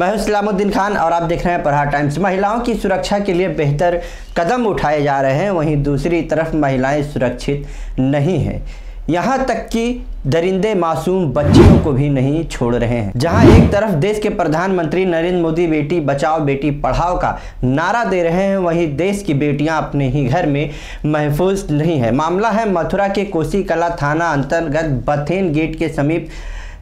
मैं हूँ सलामुद्दीन खान और आप देख रहे हैं प्रहार टाइम्स। महिलाओं की सुरक्षा के लिए बेहतर कदम उठाए जा रहे हैं, वहीं दूसरी तरफ़ महिलाएँ सुरक्षित नहीं हैं। यहाँ तक कि दरिंदे मासूम बच्चियों को भी नहीं छोड़ रहे हैं। जहाँ एक तरफ़ देश के प्रधानमंत्री नरेंद्र मोदी बेटी बचाओ, बेटी पढ़ाओ का नारा दे रहे हैं, वहीं देश की बेटियाँ अपने ही घर में महफूज नहीं है। मामला है मथुरा के कोसी कला थाना अंतर्गत बथेन गेट के समीप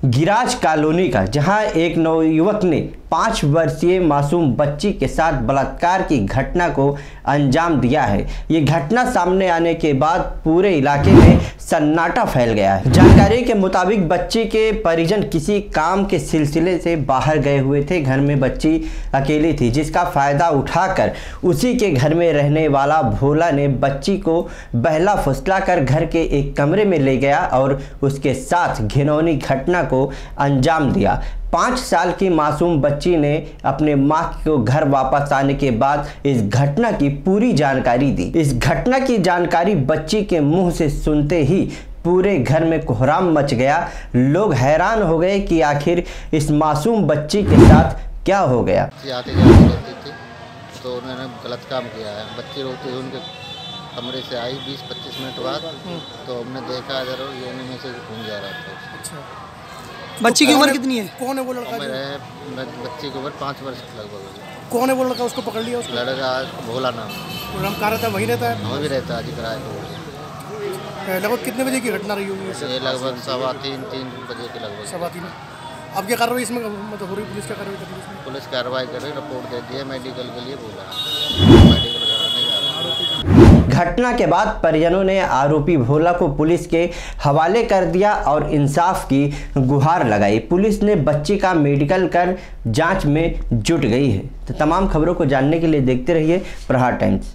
गिराज कॉलोनी का, जहाँ एक नवयुवक ने पाँच वर्षीय मासूम बच्ची के साथ बलात्कार की घटना को अंजाम दिया है। ये घटना सामने आने के बाद पूरे इलाके में सन्नाटा फैल गया है। जानकारी के मुताबिक बच्ची के परिजन किसी काम के सिलसिले से बाहर गए हुए थे। घर में बच्ची अकेली थी, जिसका फ़ायदा उठाकर उसी के घर में रहने वाला भोला ने बच्ची को बहला फुसला कर घर के एक कमरे में ले गया और उसके साथ घिनौनी घटना को अंजाम दिया। पाँच साल की मासूम बच्ची ने अपने माँ को घर वापस आने के बाद इस घटना की पूरी जानकारी दी। इस घटना की जानकारी बच्ची के मुँह से सुनते ही पूरे घर में कोहराम मच गया। लोग हैरान हो गए कि आखिर इस मासूम बच्ची के साथ क्या हो गया। आते थी तो उन्होंने गलत काम किया है। बच्ची रोती हुई उनके कमरे से आई 20-25 मिनट बाद तो हमने देखा इधर योनि में से घूम जा रहा था। अच्छा। बच्ची की उम्र कितनी है? कौन है वो लड़का है बच्ची की उम्र पाँच वर्ष लगभग कौन है वो लड़का उसको पकड़ लिया उसको? लड़का भोला नाम और हम कहाँ रहता है? वहीं रहता है? वहाँ भी रहता है जी किराए पे लगभग कितने बजे की घटना रही होगी ये लगभग सवा तीन तीन बजे के लगभग। सवा तीन। अब क्या कार्रवाई इसमें मतलब हो रही पुलिस क्या कार्रवाई कर रही है पुलिस कार्रवाई कर रही रिपोर्ट दे दी है मेडिकल के लिए बोला है। मेडिकल कराने जा रहा है घटना के बाद परिजनों ने आरोपी भोला को पुलिस के हवाले कर दिया और इंसाफ की गुहार लगाई। पुलिस ने बच्ची का मेडिकल कर जाँच में जुट गई है। तो तमाम खबरों को जानने के लिए देखते रहिए प्रहार टाइम्स।